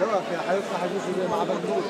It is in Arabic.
لا في حبيبتنا حبيبتي مع بكبوت